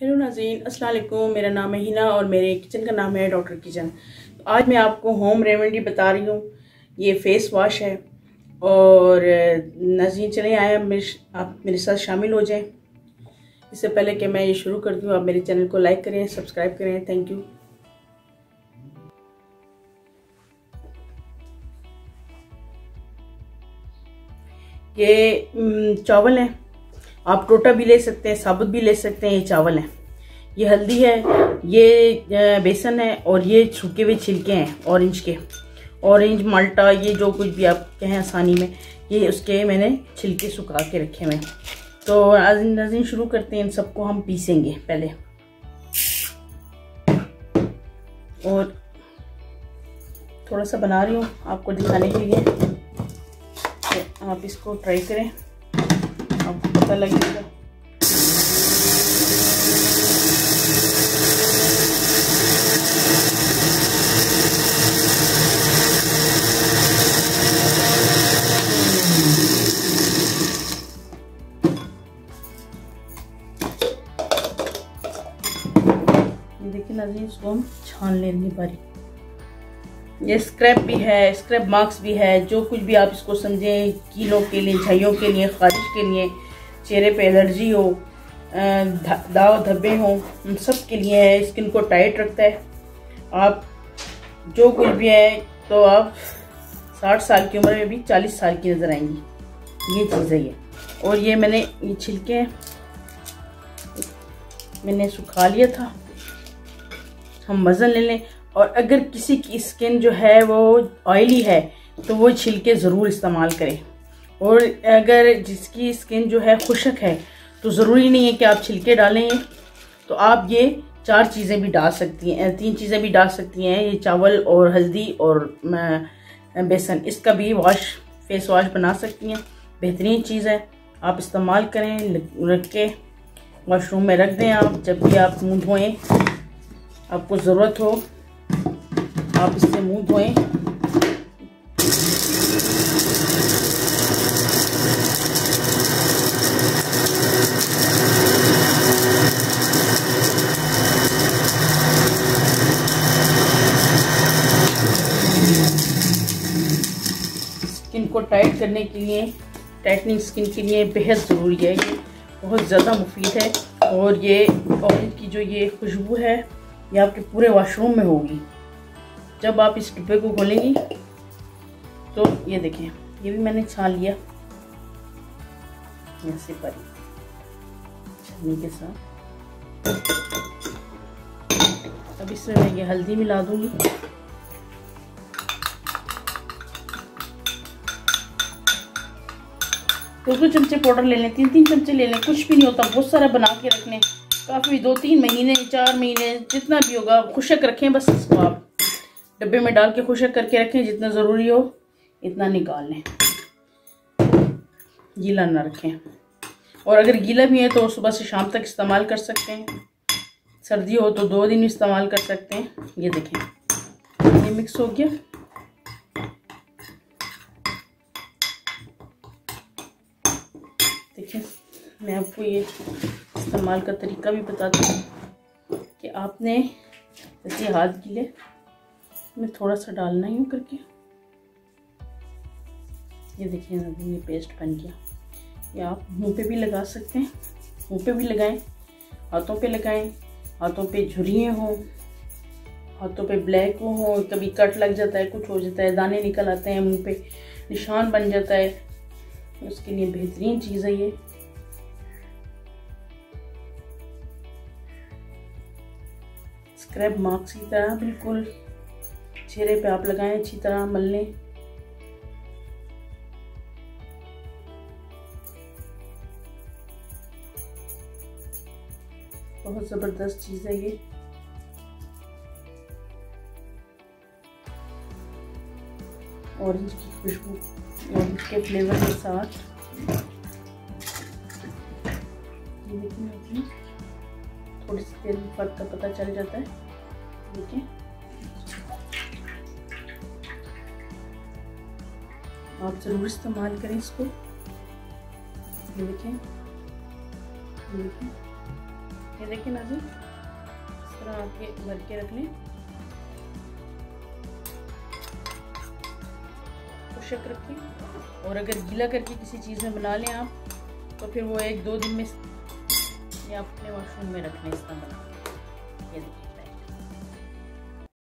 Hello नाजीन अस्सलाम वालेकुम। मेरा नाम है हिना और मेरे किचन का नाम है डॉक्टर किचन। तो आज मैं आपको होम रेमेडी बता रही हूँ। ये फेस वॉश है और नाजीन चले, आए मेरे आप मेरे साथ शामिल हो जाएँ। इससे पहले कि मैं ये शुरू कर दूँ, आप मेरे चैनल को लाइक करें, सब्सक्राइब करें। Thank you. ये चावल हैं। आप टोटा भी ले सकते हैं, साबुत भी ले सकते हैं, ये चावल है। ये हल्दी है, ये बेसन है और ये सूखे हुए छिलके हैं ऑरेंज के। ऑरेंज माल्टा ये जो कुछ भी आप कहें आसानी में, ये उसके मैंने छिलके सुखा के रखे हुए तो आज नजीन शुरू करते हैं, इन सबको हम पीसेंगे पहले। और थोड़ा सा बना रही हूँ आपको दिखाने के लिए। तो आप इसको ट्राई करें। आपको पता लगेगा। देखिए नाजी इसको हम छान लेंगे बारी ये स्क्रैप भी है स्क्रैप मार्क्स भी है, जो कुछ भी आप इसको समझें, कीलों के लिए, झाइयों के लिए, खारिश के लिए, चेहरे पे एलर्जी हो दाव धब्बे हों, उन सब के लिए है स्किन को टाइट रखता है। आप जो कुछ भी है तो आप साठ साल की उम्र में भी चालीस साल की नज़र आएँगी। ये चीज़ है। ये और ये मैंने, ये छिलके मैंने सुखा लिया था। हम वज़न ले लें। और अगर किसी की स्किन जो है वो ऑयली है तो वो छिलके ज़रूर इस्तेमाल करें। और अगर जिसकी स्किन जो है खुशक है तो ज़रूरी नहीं है कि आप छिलके डालें। तो आप ये चार चीज़ें भी डाल सकती हैं तीन चीज़ें भी डाल सकती हैं, ये चावल और हल्दी और बेसन। इसका भी वॉश फेस वॉश बना सकती हैं। बेहतरीन चीज़ है। आप इस्तेमाल करें रख के वॉशरूम में रख दें आप, जब भी आप मुँह धोएँ, आपको ज़रूरत हो। आप इससे मुँह धोएँ। स्किन को टाइट करने के लिए, टाइटनिंग स्किन के लिए बेहद ज़रूरी है। ये बहुत ज़्यादा मुफीद है और ये ऑरेंज की जो ये खुशबू है, ये आपके पूरे वॉशरूम में होगी। जब आप इस डिब्बे को खोलेंगी तो ये देखें ये भी मैंने छान लिया। ऐसे पर छन्नी के साथ। अब इसमें मैं ये हल्दी मिला दूँगी। दो दो चमचे पाउडर ले लें तीन तीन चमचे ले लें, कुछ भी नहीं होता, बहुत सारा बना के रख लें काफ़ी दो तीन महीने, चार महीने, जितना भी होगा, खुशक रखें, बस इसको आप। डब्बे में डाल के खुशक करके रखें, जितना ज़रूरी हो, इतना निकाल। लें गीला ना रखें। और अगर गीला भी है तो सुबह से शाम तक इस्तेमाल कर सकते हैं। सर्दी हो तो दो दिन इस्तेमाल कर सकते हैं। ये देखें, ये मिक्स हो गया। देखिए मैं आपको ये इस्तेमाल का तरीका भी बताती हूँ कि आपने जैसे हाथ गीले में थोड़ा सा डालना ही करके। ये देखिए ये पेस्ट बन गया। ये आप मुँह पे भी लगा सकते हैं। मुँह पे भी लगाएँ। हाथों पे लगाएँ। हाथों पे झुरिए हों। हाथों पे ब्लैक हो कभी कट लग जाता है, कुछ हो जाता है, दाने निकल आते हैं मुँह पे, निशान बन जाता है। उसके लिए बेहतरीन चीज़ है ये। स्क्रैब मार्क्स की तरह, बिल्कुल। चेहरे पे आप लगाएँ अच्छी तरह मल लें बहुत ज़बरदस्त चीज़ है ये। ऑरेंज की खुशबू, ऑरेंज के फ्लेवर के साथ। थोड़ी सी तेल फ़र्क का पता चल जाता है। देखिए। आप ज़रूर इस्तेमाल करें इसको। ये देखें। ये देखें। ये नाजी इस तरह आपके भर के रख लें। खुशक रखें और अगर गीला करके किसी चीज़ में बना लें आप तो फिर वो एक दो दिन में ये अपने वॉशरूम में रख लें इस तरह बना ये देखिए